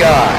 sky.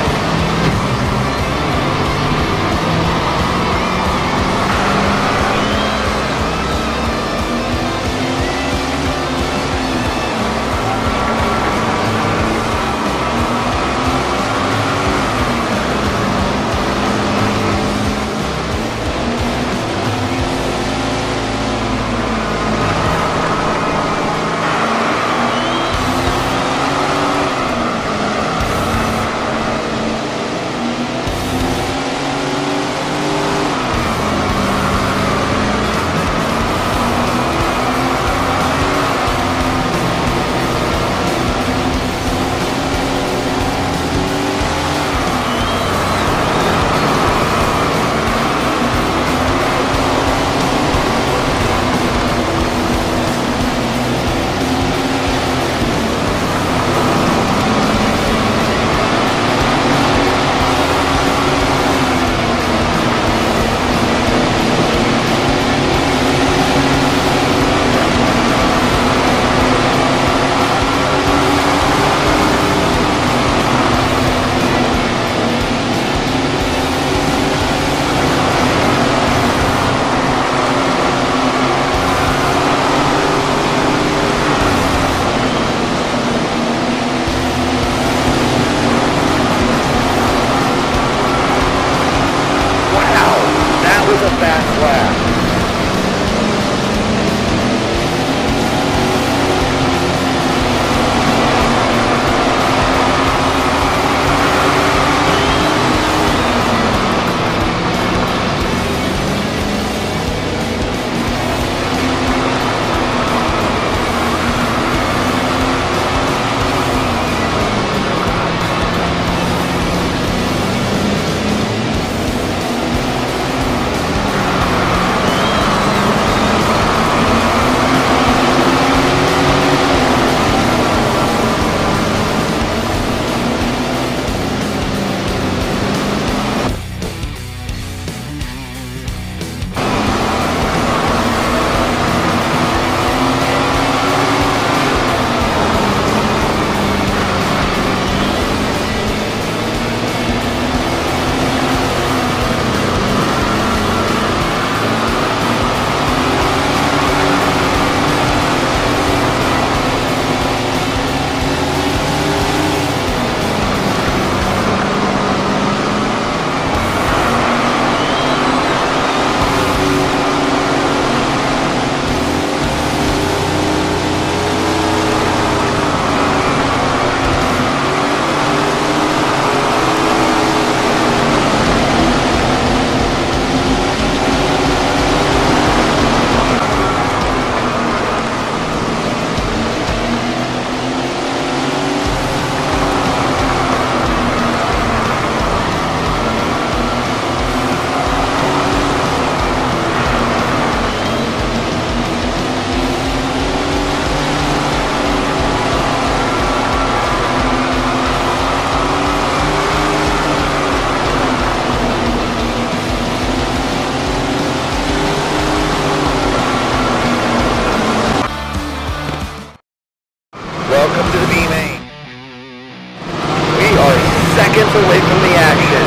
Away from the action.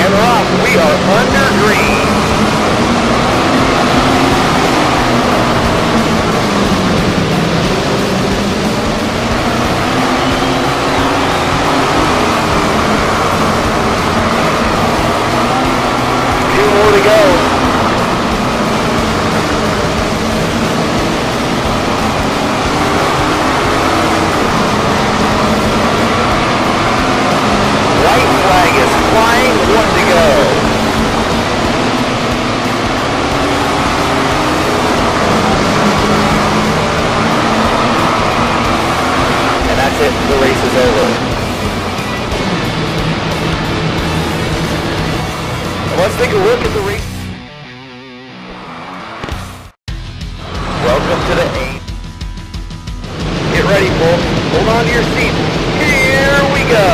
And Rob, we are under green. to the aim. Get ready, folks. Hold on to your seats. Here we go.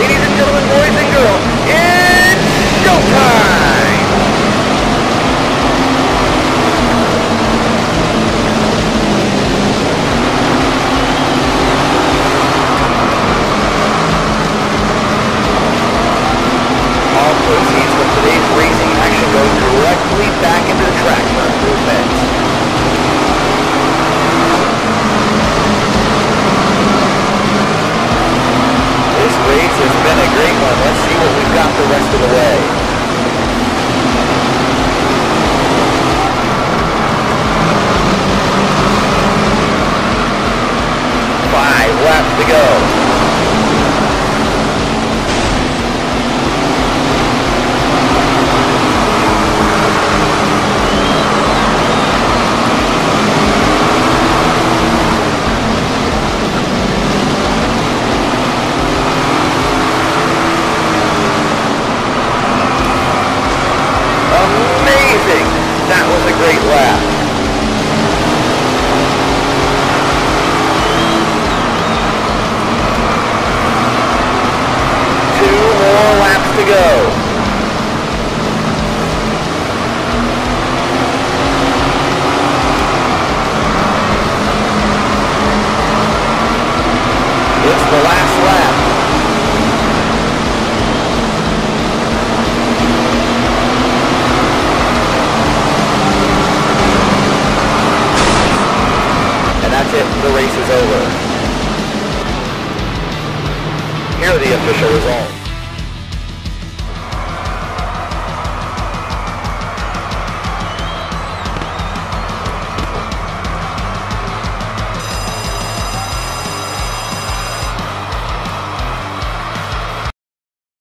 Ladies and gentlemen, boys and girls, it's showtime! All proceeds from today's racing action go directly back into the track. of the way. Five laps to go. The race is over. Here are the official results.